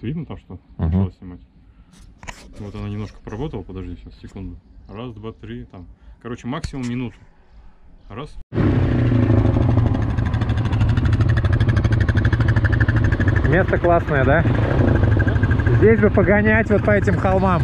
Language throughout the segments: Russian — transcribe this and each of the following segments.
Видно там, что Ага. начала снимать? Вот она немножко поработала, подожди, сейчас, секунду. Раз, два, три, там. Короче, максимум минуту. Раз. Место классное, да? Здесь бы погонять вот по этим холмам.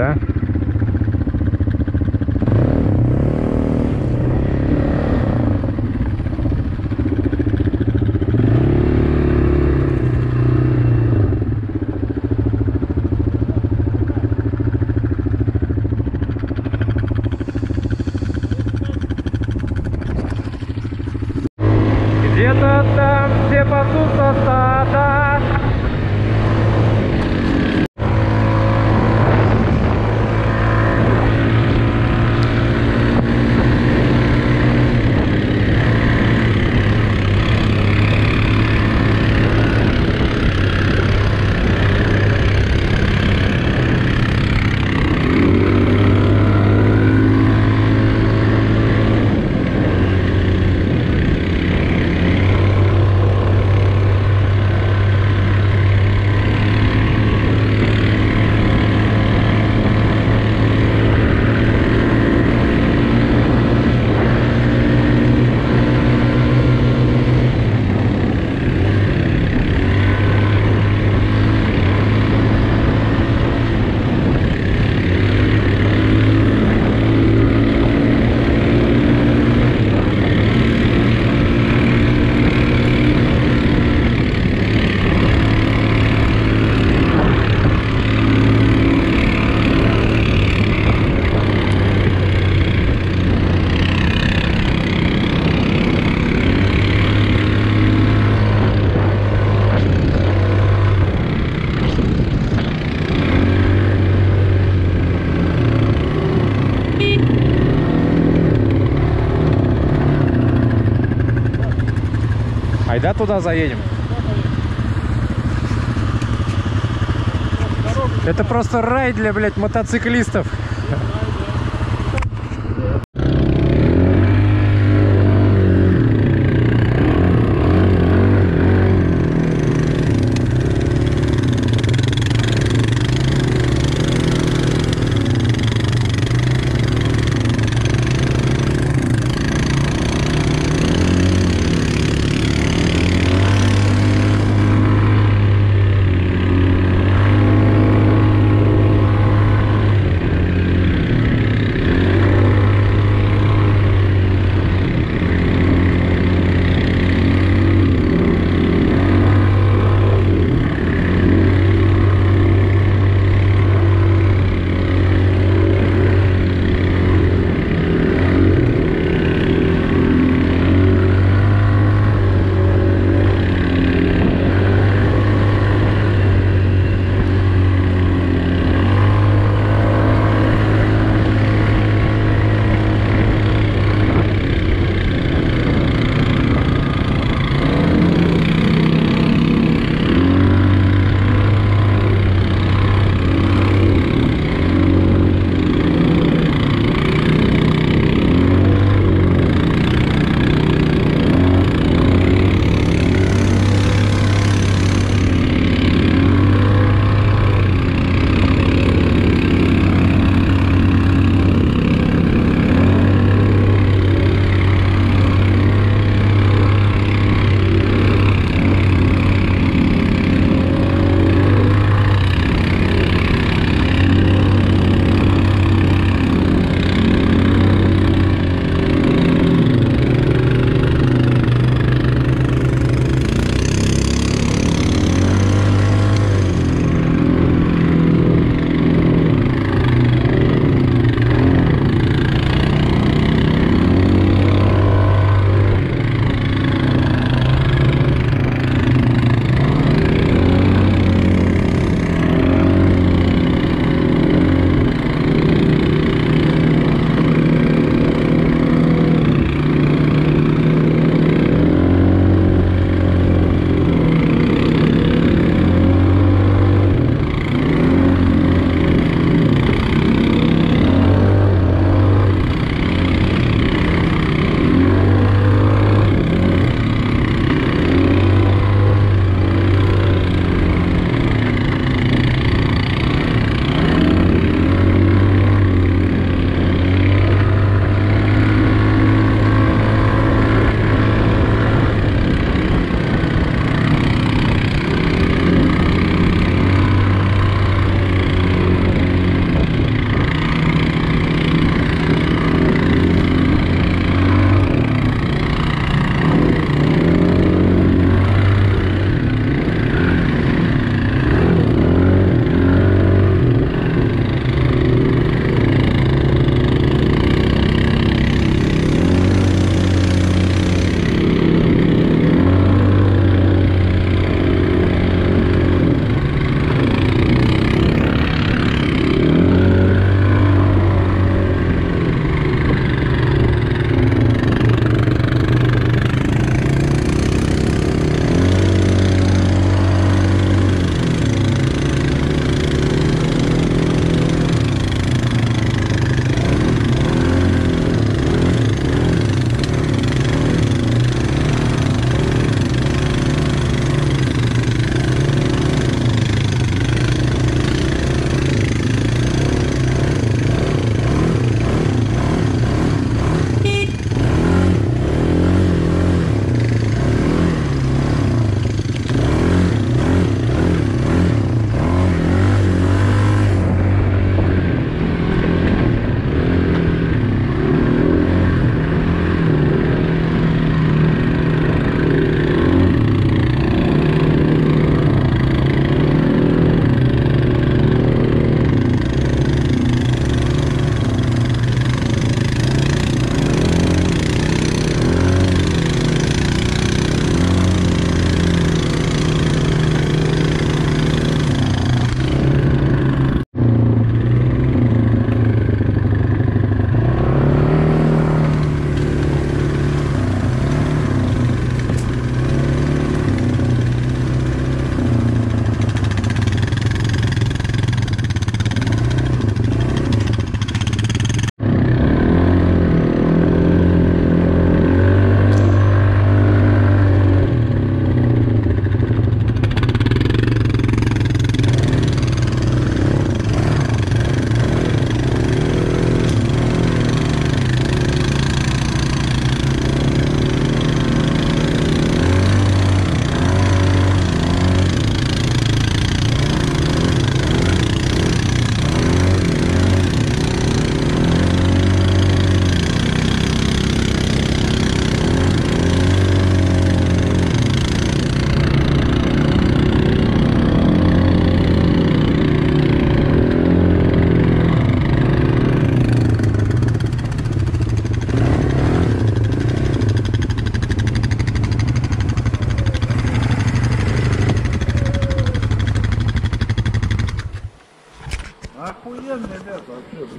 Да? Где-то там, где пасутся стада, Айда туда заедем. Это просто рай для, блядь, мотоциклистов.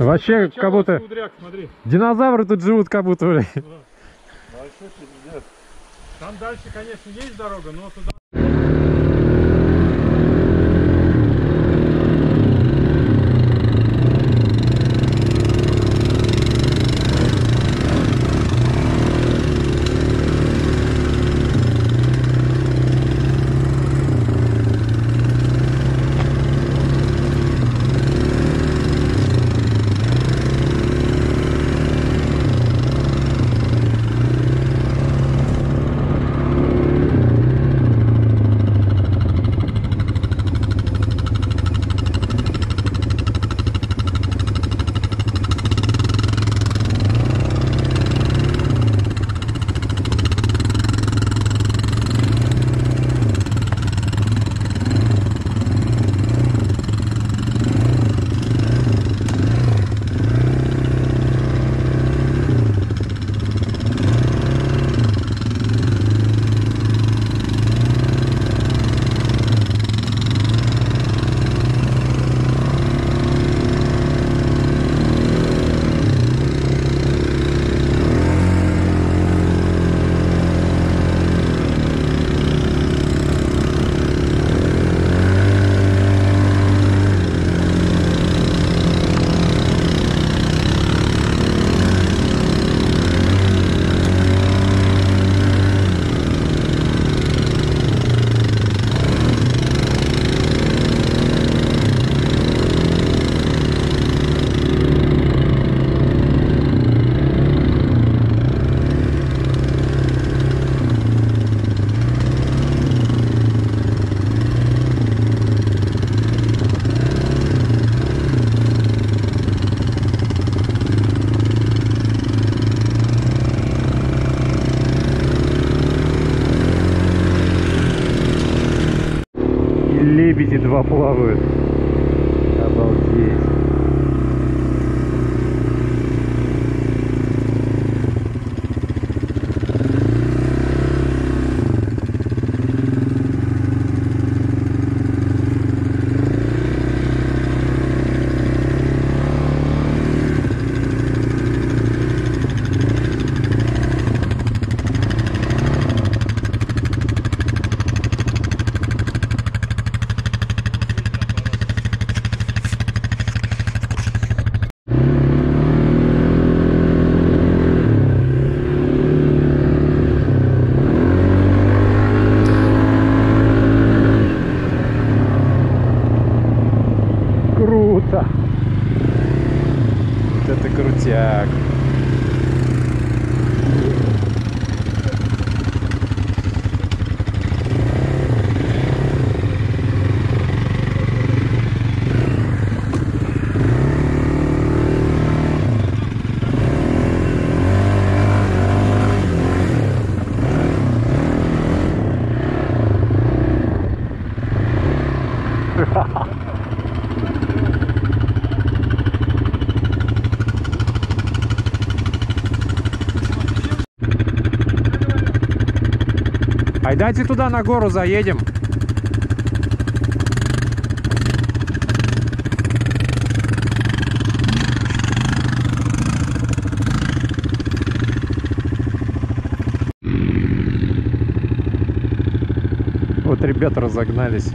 Вообще, как будто Кудряк, смотри. динозавры тут живут, как будто, блин. Большой пиздец. Там дальше, конечно, есть дорога, но туда... Ай, дайте туда на гору заедем. Вот ребята разогнались.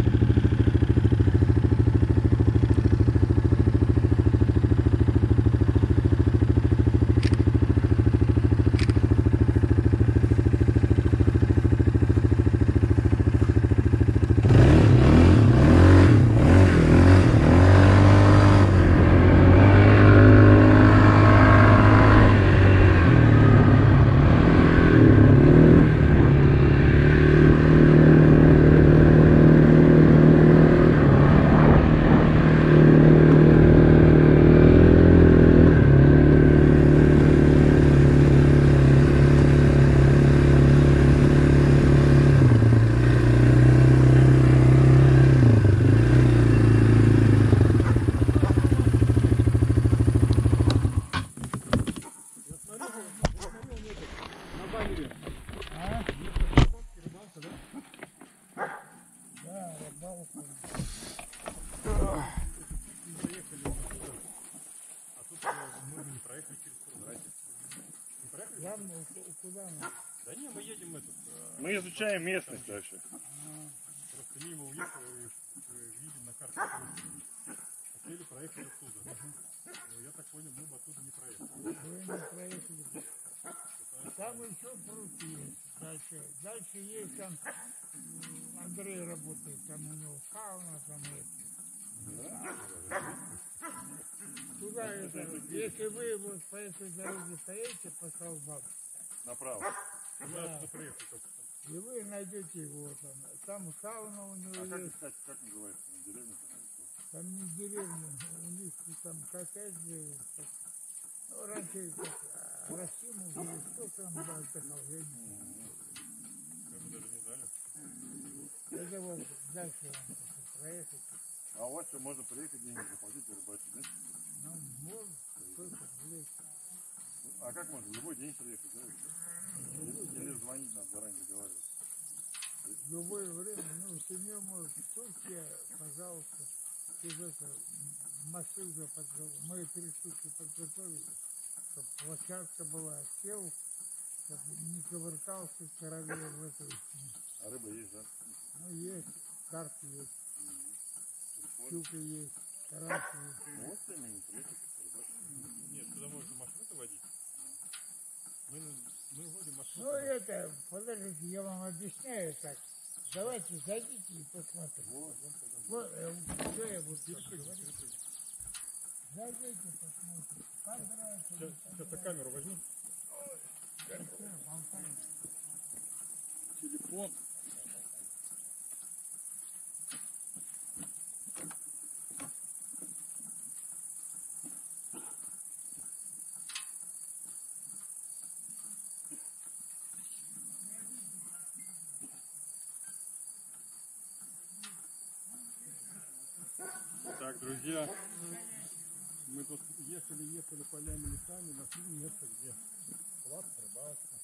Этой дороге поедете по столбам, Направо. Только что. и вы найдете его там. Там сауна у него А как, есть, кстати, как называется? Деревня там? там не деревня, у них там коттеджи. как- Ну, раньше как, а, Расимов или что там было такого, я не знаю. Мы даже не знали. Это вот дальше вам проехать. А у вас что, можно приехать, деньги заплатить и рыбачить, да? Ну, можно, сколько влезть. А как можно? В любой день приехать, да? Или, звонить надо заранее договариваться. В любое время, ну, семья может, Турция, пожалуйста, из этого машина подготовили. Мы три штуки подготовили, чтобы площадка была, сел, чтобы не ковыркался королев в этой. А рыба есть, да? Ну, есть, карты есть, щука есть, карась есть. Вот рыбачить. Нет, сюда можно машину-то водить. Мы, мы водим. Ну, это, подождите, я вам объясняю так. Давайте зайдите и посмотрите. Вот, Вот, э, что я буду говорить? Зайдите, посмотрите. Понравится. Сейчас, сейчас я камеру возьму. Телефон. Так, друзья, мы тут ехали, ехали полями, лесами, нашли место, где класс, рыбалка.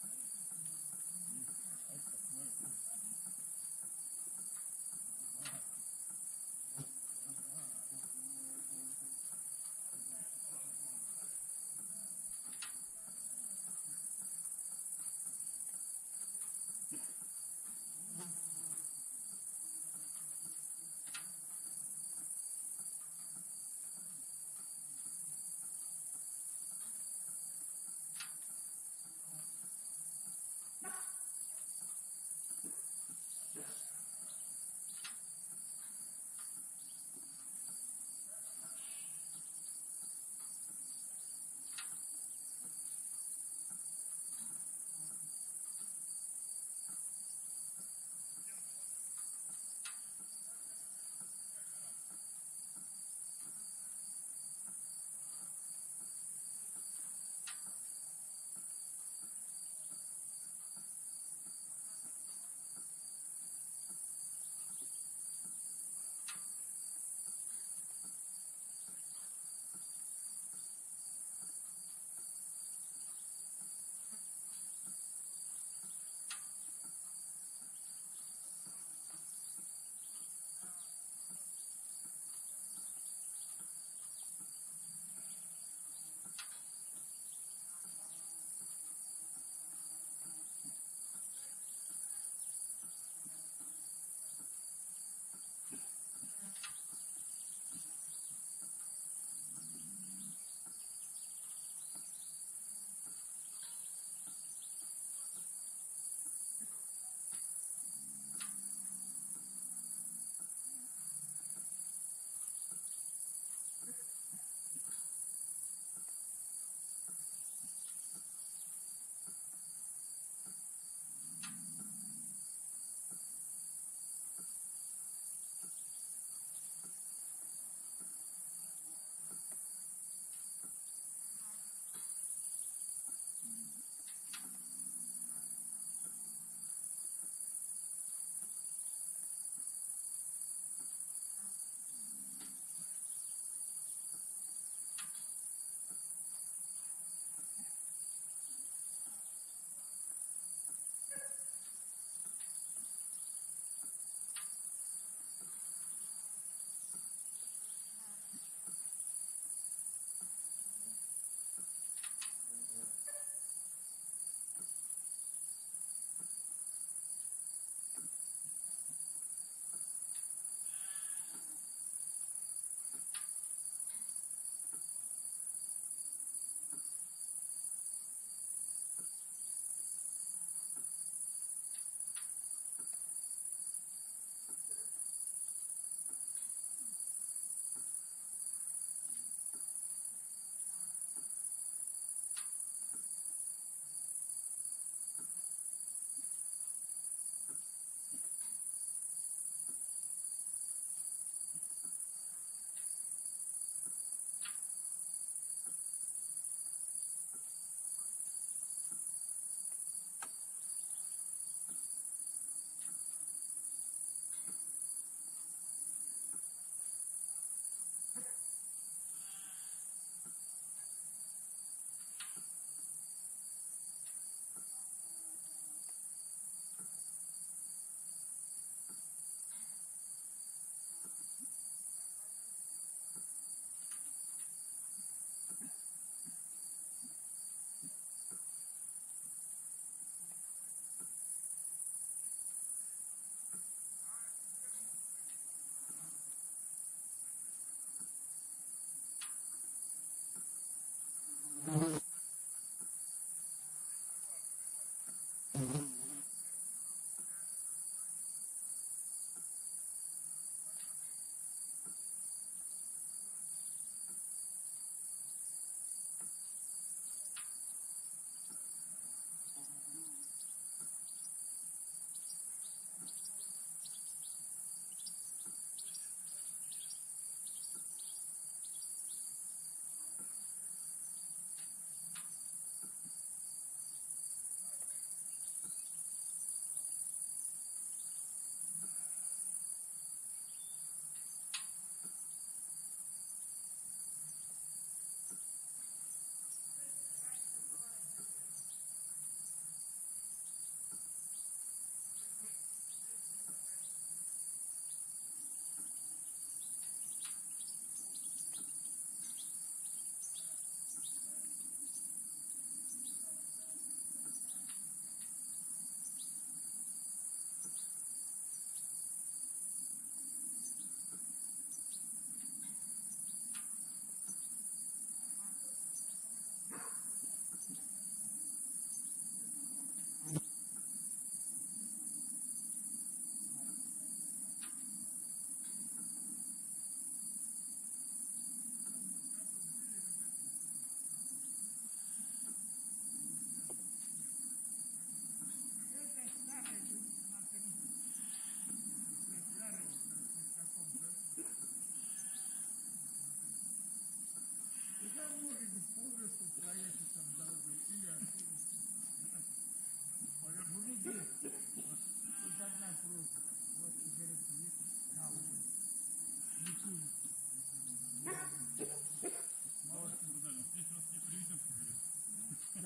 mm-hmm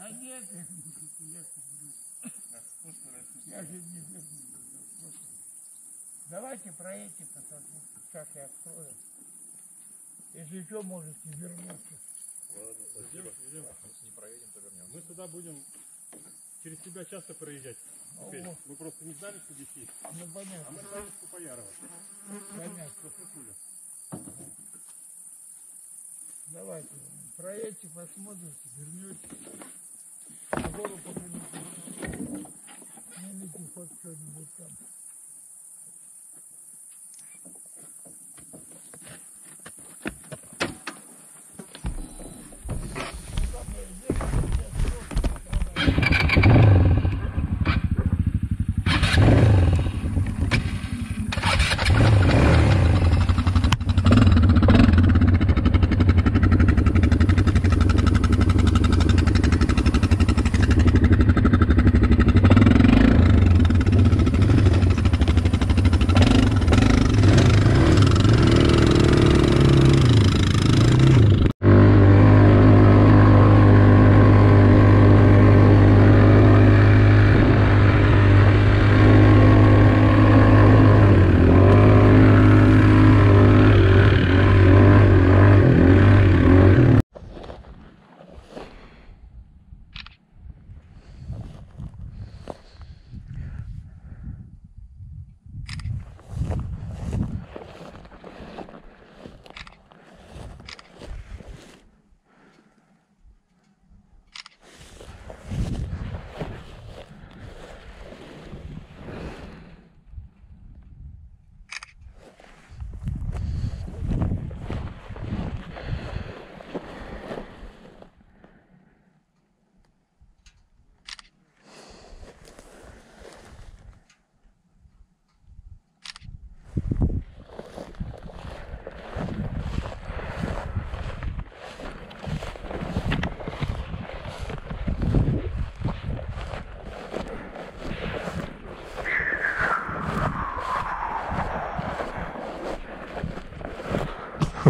Да нет, я, я же не верну. Давайте проедьте, посмотрим. Сейчас я открою. Если что, можете вернуться. Мы сюда будем через тебя часто проезжать. Теперь. О, Мы просто не знали, что здесь есть. ну А понятно, мы сразу с Купаярова. понятно. Сыкуля. Давайте, проедьте, посмотрите, вернетесь. А гору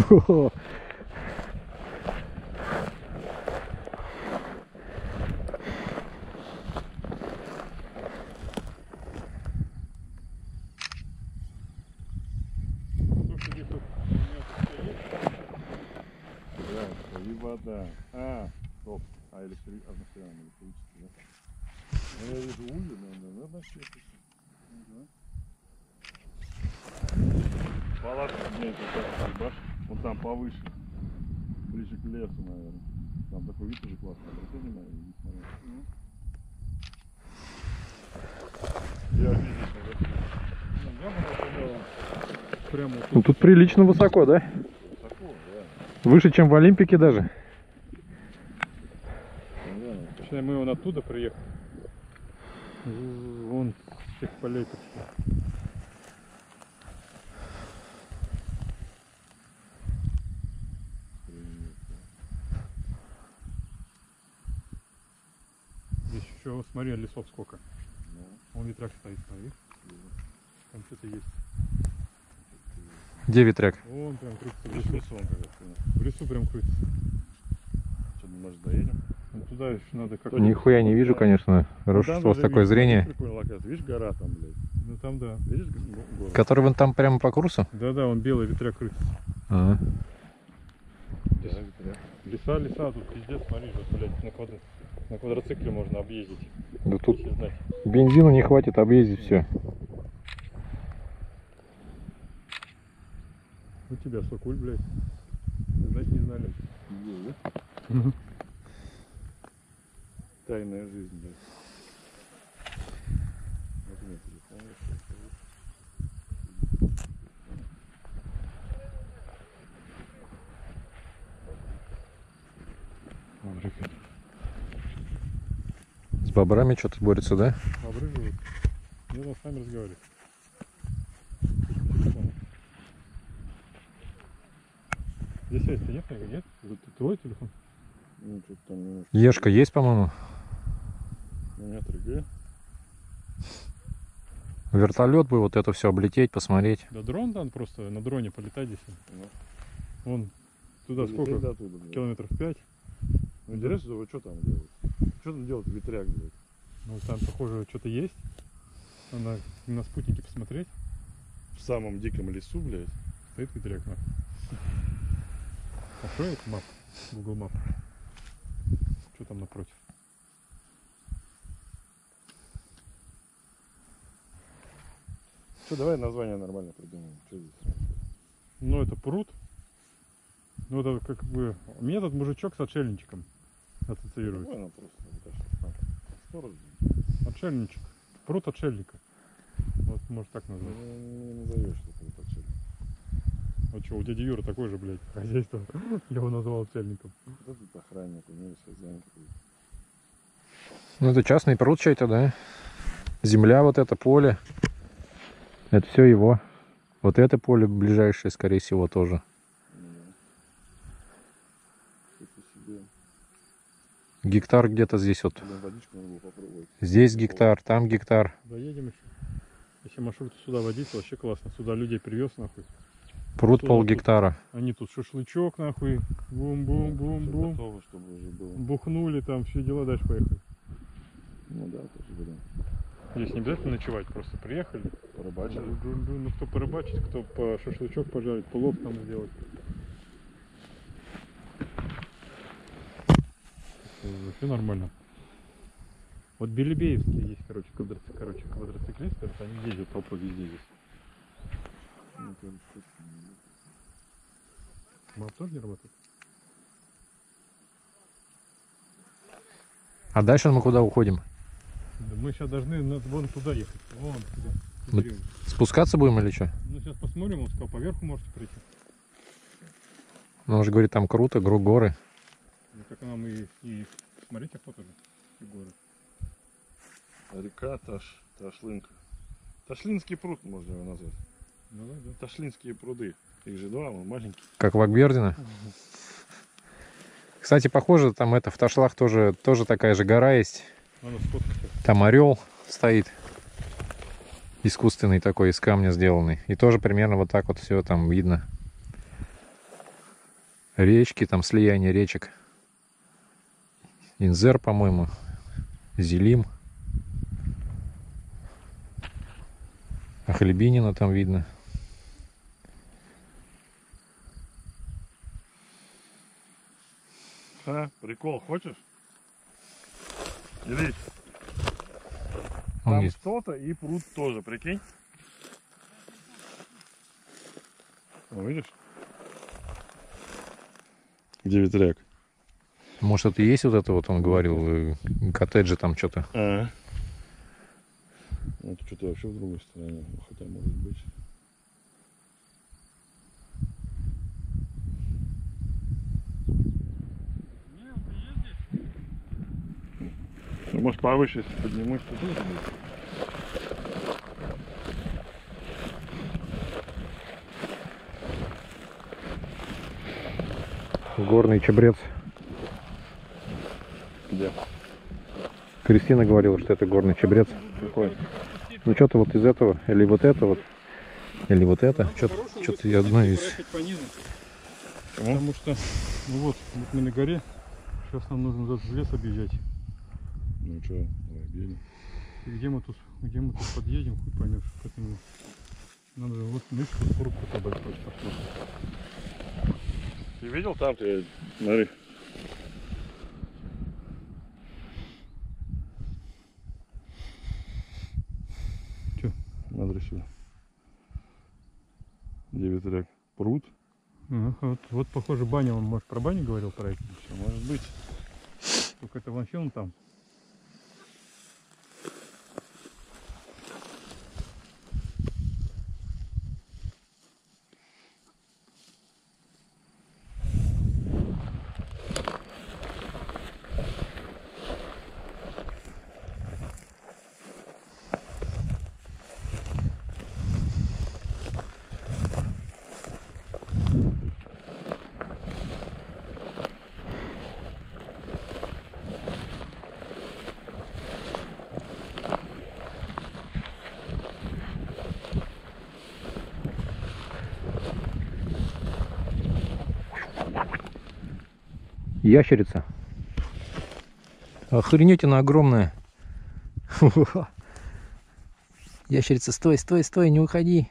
cool. Тут прилично высоко, да? Выше, чем в Олимпике даже. Точнее, мы вон оттуда приехали. Вон с тех полей пришли. Здесь еще, смотри, лесов сколько. Вон ветряк стоит, смотри. Там что-то есть. Где ветряк? Вон прям крутится в лесу. лесу он как раз. В лесу прям крутится. Что, может, доедем? Ну, туда еще надо как Нихуя не вижу, конечно. Что у вас такое видишь, зрение. Видишь, гора там, блядь. Ну там да. Видишь г- го- гору? Который вон там прямо по курсу? Да-да, он белый ветряк крутится. А, Да, ветряк. Леса, леса, тут пиздец, смотри, вот, блядь, на, квадр... на квадроцикле можно объездить, да тут бензина не хватит объездить все. У тебя сокуль, блядь. Знать не знали. Видел, да? Тайная жизнь, блядь. С бобрами что-то борется, да? Бобры живут. Надо с нами разговаривать. Здесь нет, наверное, нет? Это твой телефон? Ну, что-то там немножко. Ешка есть, по-моему. У меня 3G. Вертолет бы вот это все облететь, посмотреть. Да дрон там просто, на дроне полетай здесь. Ну. Вон, туда Полететь сколько? до туда, блядь. Километров пять. Ну, интересно, вы что там делаете? Что там делать, ветряк, блядь? Ну там, похоже, что-то есть. Надо на спутнике посмотреть. В самом диком лесу, блядь. Стоит ветряк нахуй. Открой этот мап, Google Map. Что там напротив? Что, давай название нормально придумаем. Что здесь? Ну, это пруд. Ну, это как бы... Мне этот мужичок с отшельничком ассоциируется. Просто. это что, а, Сторож. Отшельничек. Пруд отшельника. Вот, может так Ну, назвать. не назовешь, что это. А что, у дяди Юры такое же, блядь, хозяйство. Я его назвал отшельником. Вот этот охранник, у него хозяин какой-то. Ну, это частный пруд чей-то, да? Земля вот это, поле. Это все его. Вот это поле ближайшее, скорее всего, тоже. Себе. Гектар где-то здесь вот. Блин, водичку надо было попробовать. Здесь гектар, там гектар. Доедем еще. Если маршрут сюда водить, вообще классно. Сюда людей привез, нахуй. Пруд пол гектара. Они тут шашлычок, нахуй. Бум-бум-бум-бум. готово, чтобы уже было. Бухнули там, все дела, дальше поехали. Ну да, тоже вариант. Здесь не обязательно ночевать, просто приехали. Порыбачили. Джун-джун. Ну, кто порыбачить, кто по шашлычок пожарить, плов там сделать. Вообще нормально. Вот Белебеевские есть, короче, квадроци- короче, квадроциклисты, вот они ездят толпу везде здесь. Тоже не работает? А дальше мы куда уходим? Да мы сейчас должны вон туда ехать. Вон туда. Мы-. Спускаться будем или что? Ну, сейчас посмотрим, он сказал, поверху можете пройти. Ну, он же говорит, там круто, гру горы. Ну, так нам и, и смотрите фото же, и горы. Река Таш, Ташлинка. Ташлинский пруд можно его назвать. Ну да, да. Ташлинские пруды. Их же два, он маленький. Как в Акбердино. Кстати, похоже, там это в Ташлах тоже, тоже такая же гора есть. Надо сфоткать. Там орел стоит. Искусственный такой, из камня сделанный. И тоже примерно вот так вот все там видно. Речки, там слияние речек. Инзер, по-моему. Зелим. Ахлебинина там видно. А, прикол, хочешь? Он там что-то и пруд тоже, прикинь. О, видишь? Где ветряк? Может, это и есть вот это вот, он говорил, э, коттеджи там что-то. А. Это что-то вообще в другой стороне. Ну, Хотя может быть. Может повыше, если поднимусь, будет. Горный чабрец. Где? Кристина говорила, что это горный чабрец. Какой? Ну что-то вот из этого, или вот это вот, или вот это. Что-то, я одно из... Почему? Потому что, ну вот, вот мы на горе. Сейчас нам нужно этот лес объезжать. Ну что, давай, бедем. И где мы тут, где мы тут подъедем, хуй поймешь к этому. Надо вот тут пруд такой большой. Ты видел там, ты, смотри. Чё? Смотри сюда. Где ветряк? Пруд? Ага, вот, вот, похоже, баня, он, может, про баню говорил про это. Все может быть. Только это вообще он там. Ящерица. Охренеть она огромная. Ящерица, стой, стой, стой, не уходи.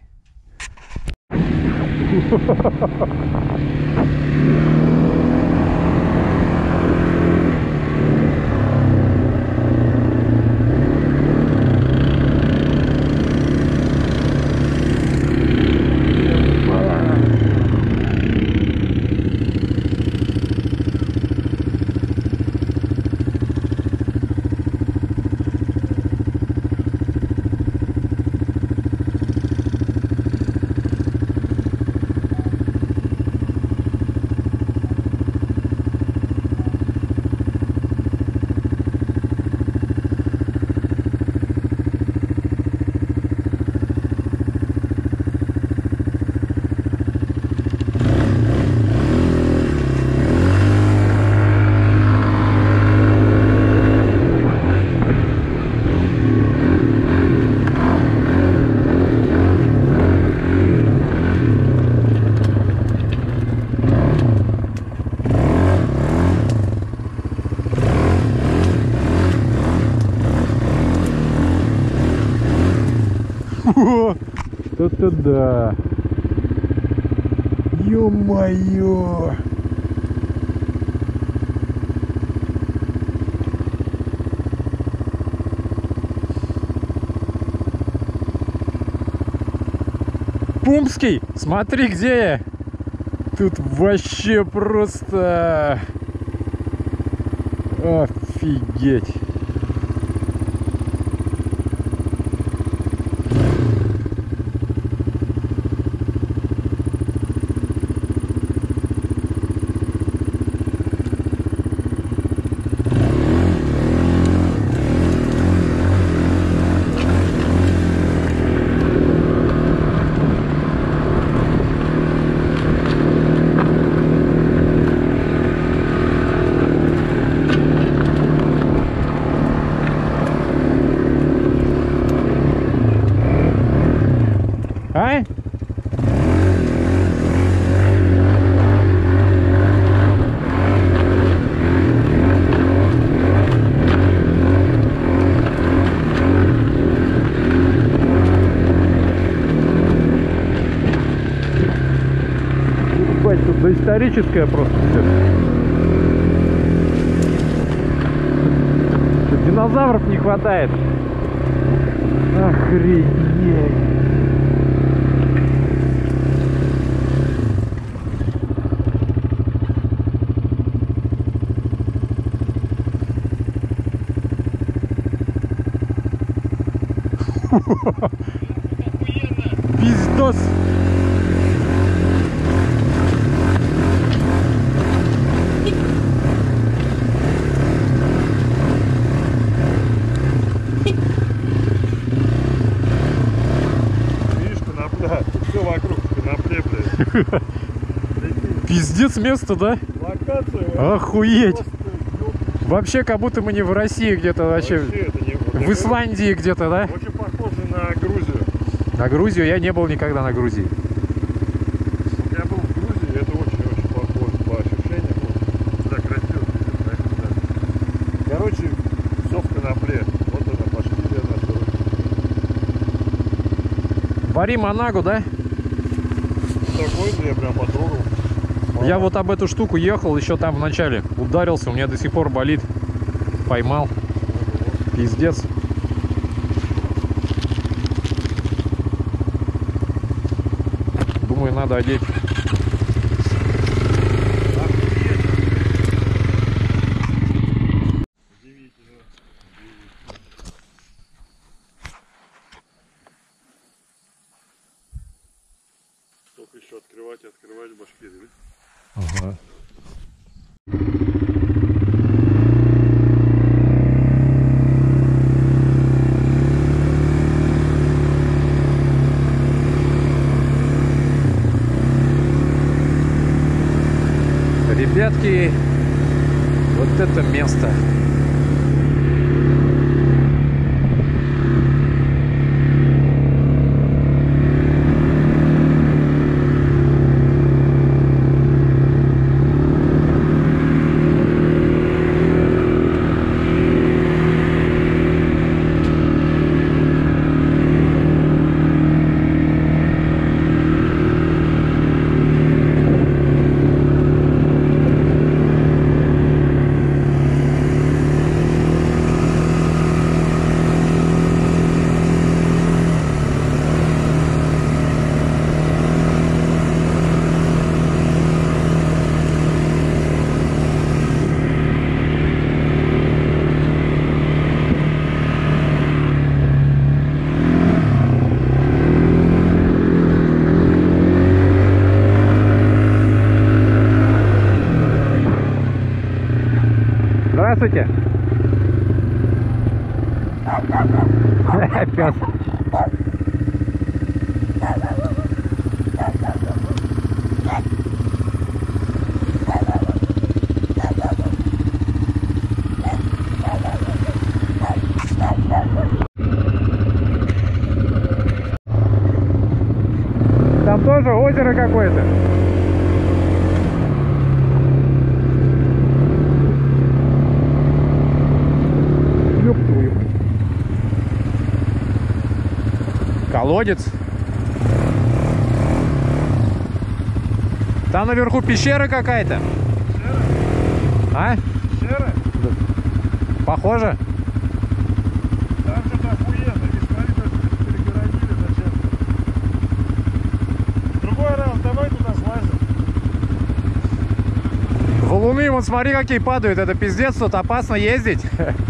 О, Это да. Ё-моё. Пумский, смотри, где я. Тут вообще просто... Офигеть. А? Доисторическое просто все. Динозавров не хватает. Охренеть. Пиздос. Видишь, конопля. Все вокруг конопля, блядь. Пиздец место, да? Локация Охуеть. ёп, Вообще, как будто мы не в России где-то вообще. вообще это не... В Исландии где-то, да? Очень похоже на Грузию. На Грузию я не был никогда на Грузии. Я был в Грузии, это очень-очень похоже по ощущениям. Да, красиво. да. Короче, все в конопле. Вот она, пошли наша руки. Вари Манагу, да? Такой, я прям потрогал. Я вот об эту штуку ехал еще там в начале. Ударился, у меня до сих пор болит. Поймал. Пиздец. Думаю, надо одеть. Удивительно. Только еще открывать и открывать башкиры. Ага. Ребятки, вот это место. Здравствуйте. Пес. Колодец. Там наверху пещера какая-то. А? Серый? Похоже? Там что-то охуенно. И смотри, как перегородили зачем. Другой раз давай туда слазим. Валуны, вон смотри, какие падают. Это пиздец, тут опасно ездить.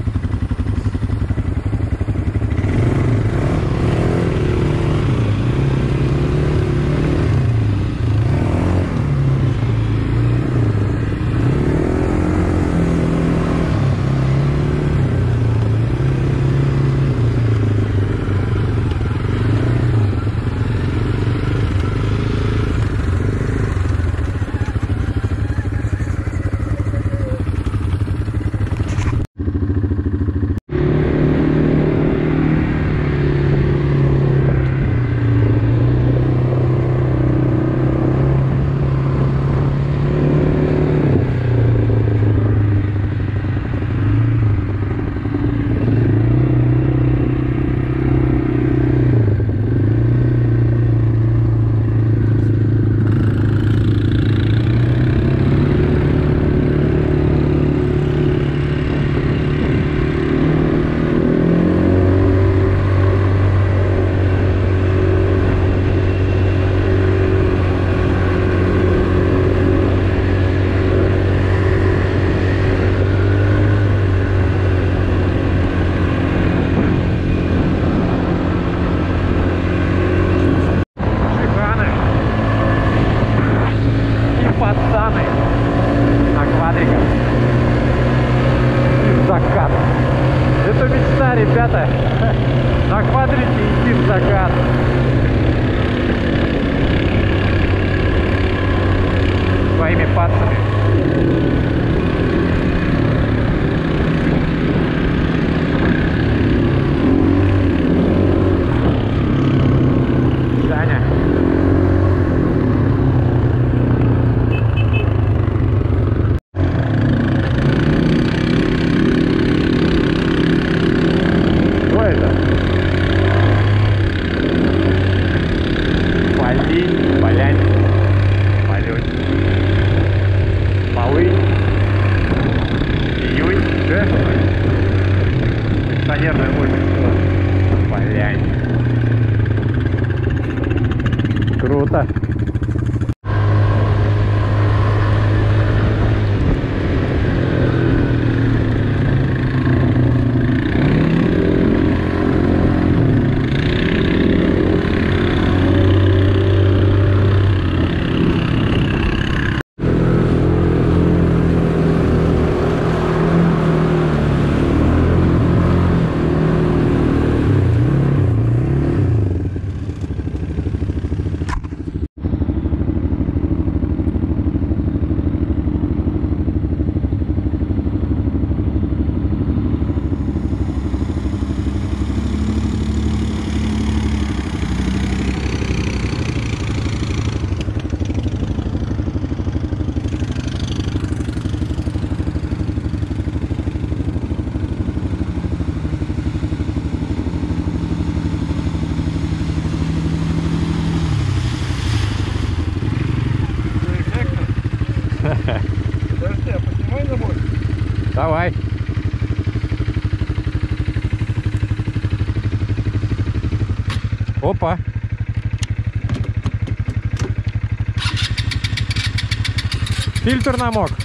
Фильтр намок.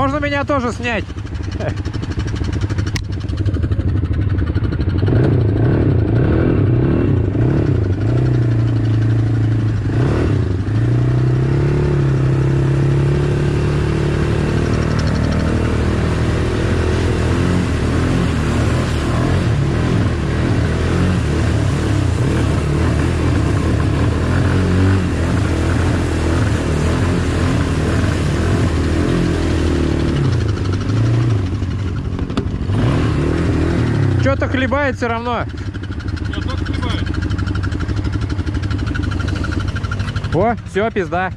Можно меня тоже снять? Что-то хлебает все равно. Я только снимаю. О, все, пизда.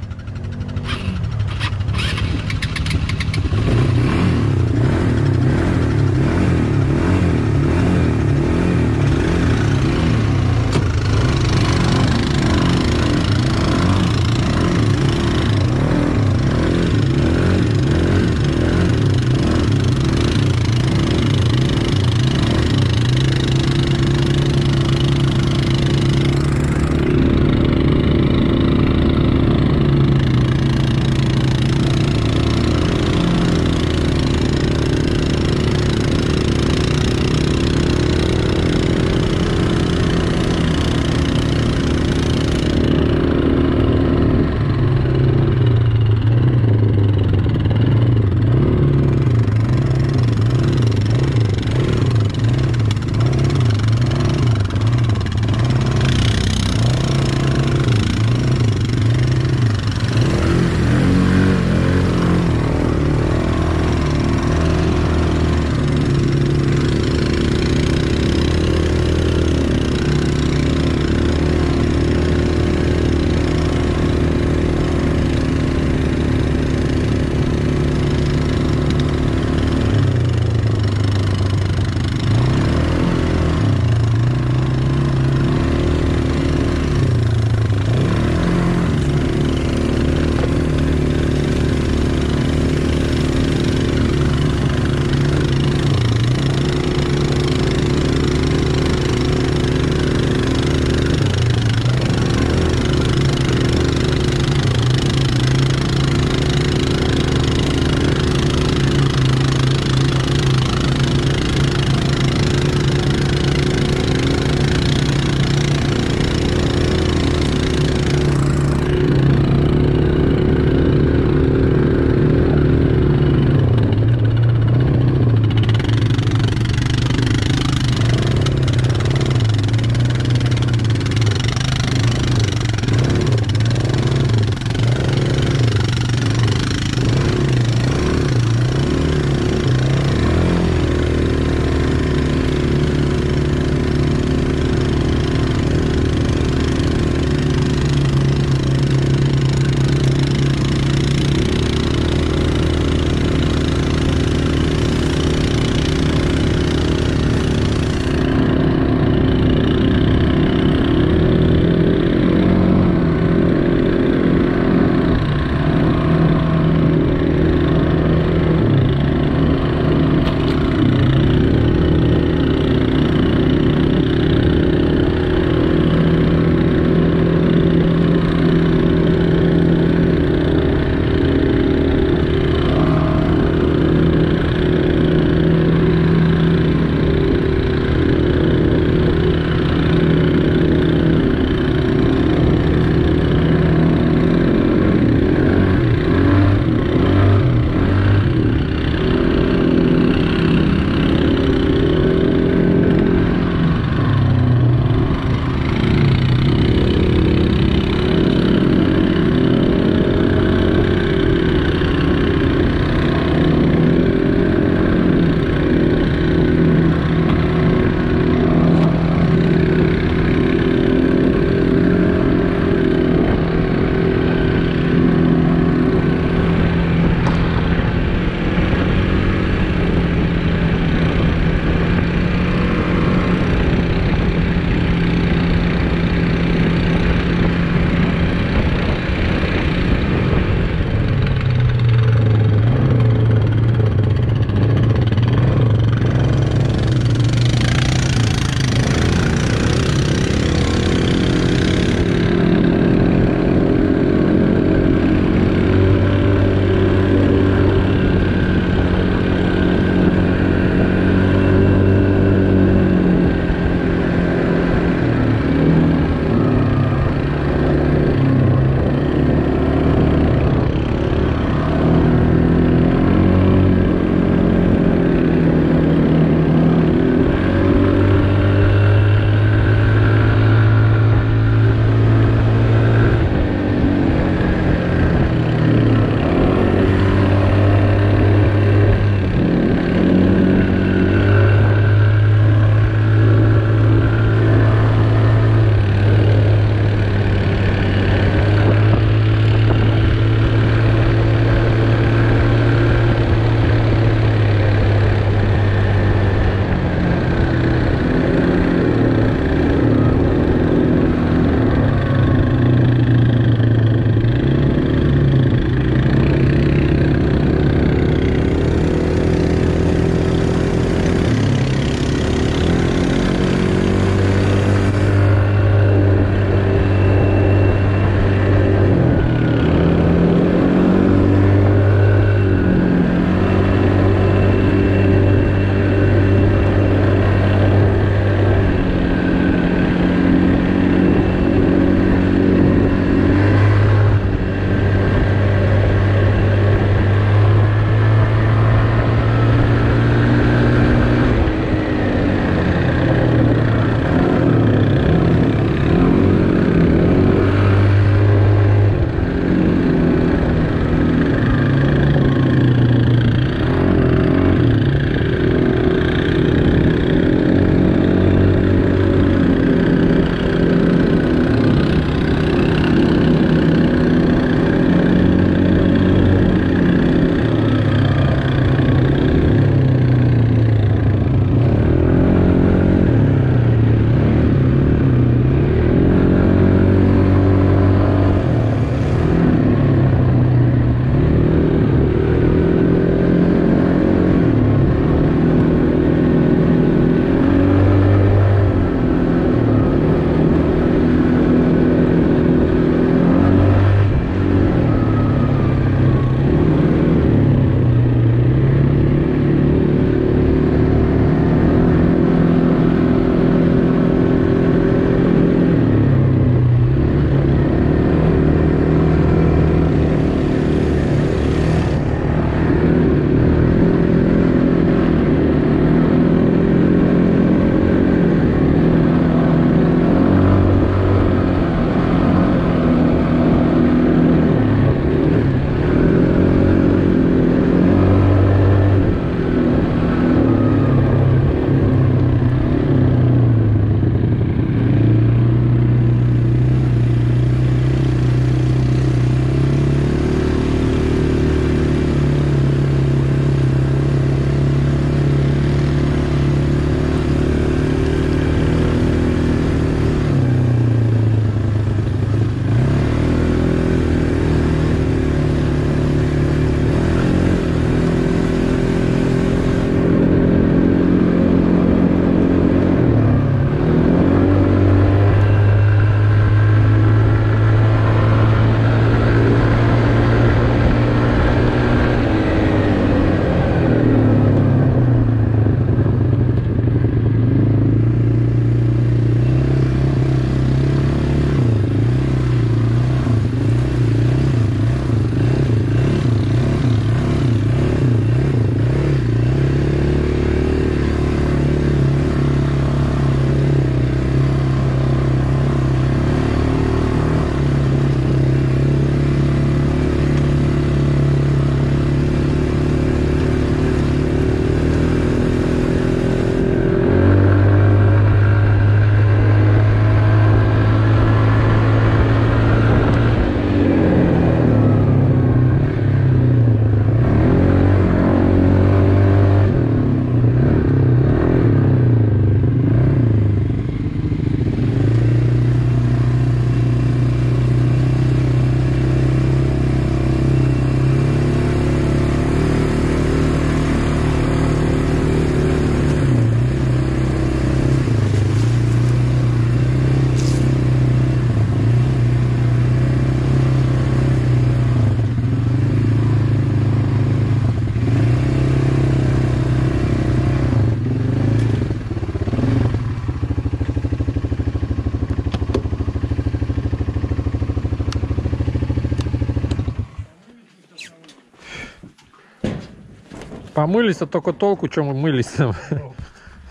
Помылись, а только толку, чем мы мылись там.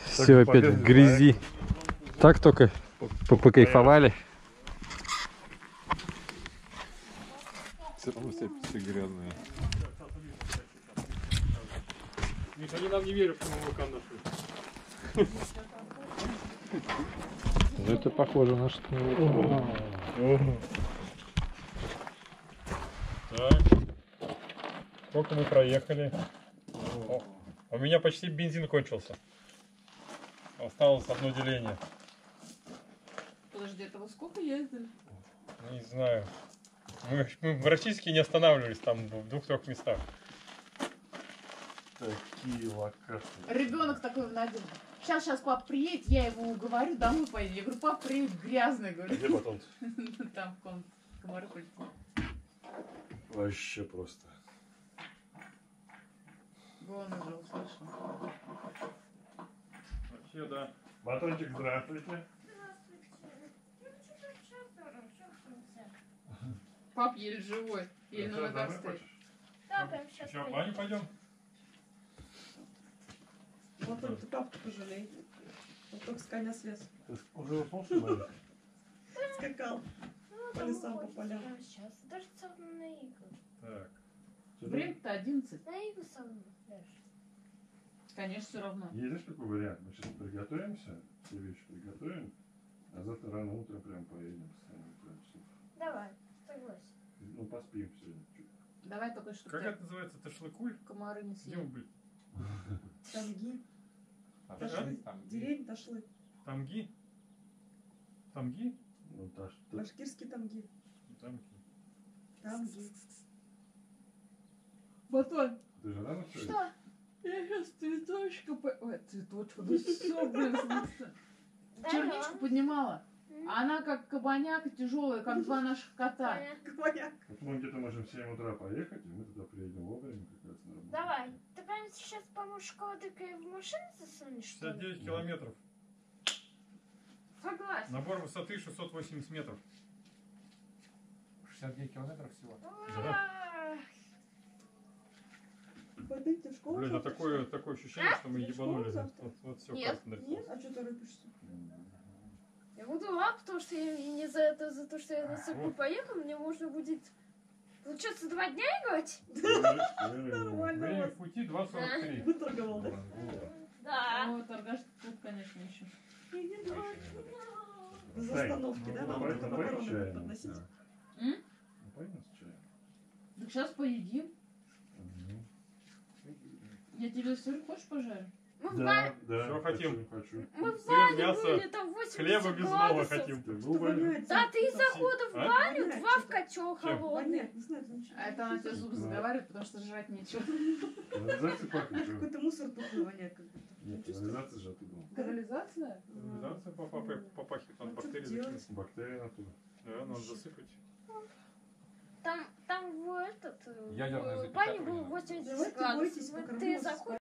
Все опять в грязи. Так только по- покайфовали. Все равно все, все грязные. Миша, они нам не верят, что мы вулкан нашли. Ну это похоже на что. Так. Сколько мы проехали? О, у меня почти бензин кончился. Осталось одно деление. Подожди, это вы сколько ездили? Не знаю. Мы, мы практически не останавливались там в двух-трех местах. Такие локации. Ребенок такой в надежде. Сейчас, сейчас папа приедет, я его уговорю, домой поедем. Я говорю, папа приедет грязный, говорю. Где батон? Там в комнате. Вообще просто. Вон уже услышал. Вообще, да. Батончик, здравствуйте. Пап еле живой, еле Ну на ногах стоит. хочешь? Да, прям сейчас. Еще в баню пойдем? Вот только ты папку пожалей. Вот только с коня слез. Ты уже уснул, что ли? Скакал. По лесам, по полям. Прямо сейчас. Даже сам на игру. Так. Время-то 11. На игру сам даже. Конечно, все равно. Есть знаешь, какой вариант? Мы сейчас приготовимся, все вещи приготовим, а завтра рано утром прям поедем с вами прям часов. Давай, согласен. Ну, поспим сегодня чуть. Давай только что Как это называется? Ташлыкуль? комары не съели. были? Тамги. А? Ташлы. Деревень Ташлы. Тамги? Тамги? Ну, та, та- Башкирские тамги. Тамги. Тамги. Батон, Ты же рано? Что? я сейчас цветочка... По... Ой, цветочка, да все, блин. Да, Черничку да. поднимала. А она как кабаняк тяжелая, как два наших кота. Коня. Вот мы где-то можем в 7 утра поехать, и мы туда приедем вовремя как раз на работу. Давай. Ты прямо сейчас поможешь кого-то в машину засунешь, что ли? 59 километров. Согласен. Набор высоты 680 метров. 69 километров всего. Ура! Пойдите в школу. Блин, а такое, такое ощущение, что мы школу ебанули. Вот, вот все, Нет. Нет? А что ты рыпишься? Я буду рад, потому что я, и не за это, за то, что я на церковь Вот. поехал, мне можно будет, получается, два дня играть? Нормально. Время пути 2.43. Выторговал, да? Да. О, торгаш тут, конечно, еще. Без остановки, да? Нам давай макароны подносить. Ну, пойдем с чаем. Так сейчас поедим. Я тебе сыр хочешь пожарить? Мы в, Да, да. Всё хотим. Хочу, хочу. мы в Сыр, бане мясо, были, там 80 Хлеба без градусов. хотим. Ты был бы- воняет? Да, ты из захода в А? баню, Воняет два в котел холодный. А это она тебя зубы заговаривает, потому что жрать нечего. Канализация пахнет? Какой-то мусор тухлый воняет как будто. Нет, канализация же оттуда. Канализация? Канализация попахивает, надо что бактерии закинуть. Бактерии оттуда. Да, надо засыпать. Там, там в этот, э, Ядерное в бане запечатывание. 80 Давайте градусов. бойтесь, Вот